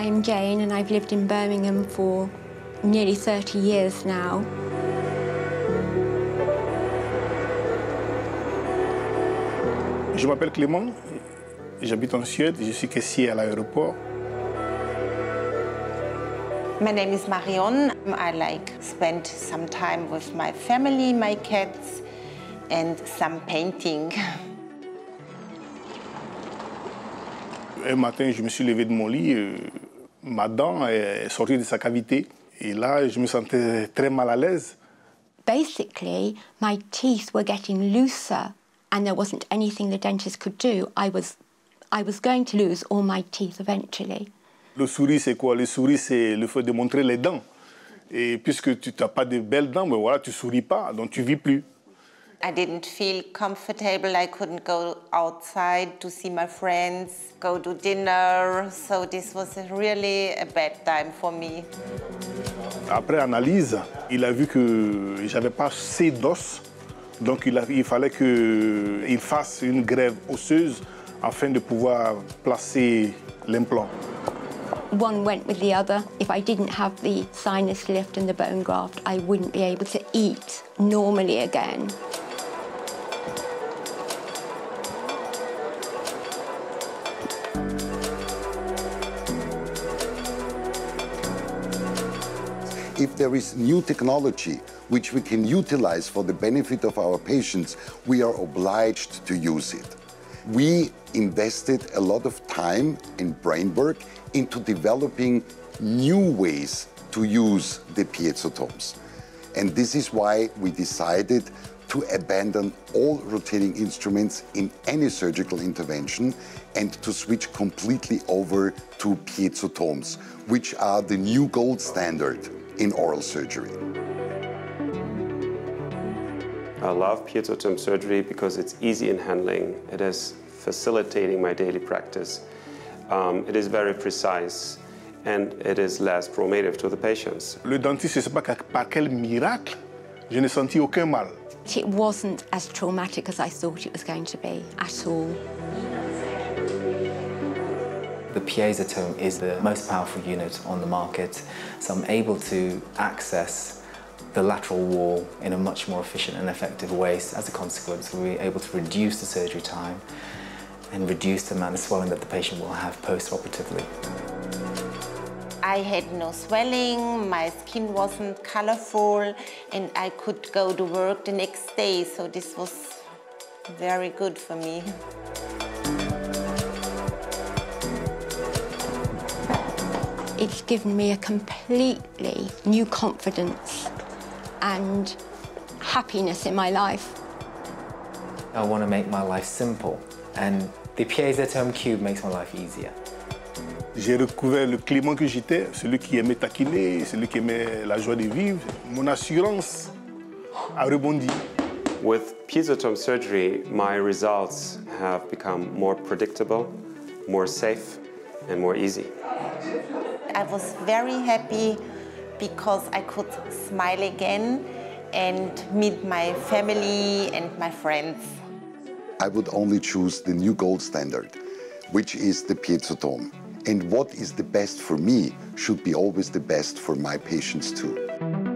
I'm Jane and I've lived in Birmingham for nearly 30 years now. Je m'appelle Clément, j'habite en Suède, je suis caissier à l'aéroport. My name is Marion. I like spend some time with my family, my cats, and some painting. Un matin, je me suis levé de mon lit, euh, ma dent est sortie de sa cavité. Et là, je me sentais très mal à l'aise. Basically, my teeth were getting looser and there wasn't anything the dentist could do. I was, I was going to lose all my teeth eventually. Le sourire, c'est quoi? Le sourire, c'est le fait de montrer les dents. Et puisque tu n'as pas de belles dents, ben voilà, tu souris pas, donc tu vis plus. I didn't feel comfortable. I couldn't go outside to see my friends, go to dinner. So this was a really a bad time for me. Après analyse, il a vu que j'avais pas assez d'os, donc il, a- il fallait qu'il fasse une greffe osseuse afin de pouvoir placer l'implant. One went with the other. If I didn't have the sinus lift and the bone graft, I wouldn't be able to eat normally again. If there is new technology which we can utilize for the benefit of our patients, we are obliged to use it. We invested a lot of time and brain work into developing new ways to use the piezotomes. And this is why we decided to abandon all rotating instruments in any surgical intervention and to switch completely over to piezotomes, which are the new gold standard in oral surgery. I love piezotome surgery because it's easy in handling. It is facilitating my daily practice. Um, it is very precise and it is less traumative to the patients. Le dentiste, je ne sais pas par quel miracle, je n'ai senti aucun mal. It wasn't as traumatic as I thought it was going to be at all. The piezotome is the most powerful unit on the market, so I'm able to access the lateral wall in a much more efficient and effective way. As a consequence, we're able to reduce the surgery time and reduce the amount of swelling that the patient will have post-operatively. I had no swelling, my skin wasn't colorful, and I could go to work the next day. So this was very good for me. It's given me a completely new confidence and happiness in my life. I want to make my life simple, and the piezotome cube makes my life easier. J'ai recouvert le Clément que j'étais, celui qui aimait taquiner, celui qui aimait la joie de vivre. Mon assurance a rebondi. With piezotome surgery, my results have become more predictable, more safe, and more easy. I was very happy because I could smile again and meet my family and my friends. I would only choose the new gold standard, which is the piezotome. And what is the best for me should be always the best for my patients too.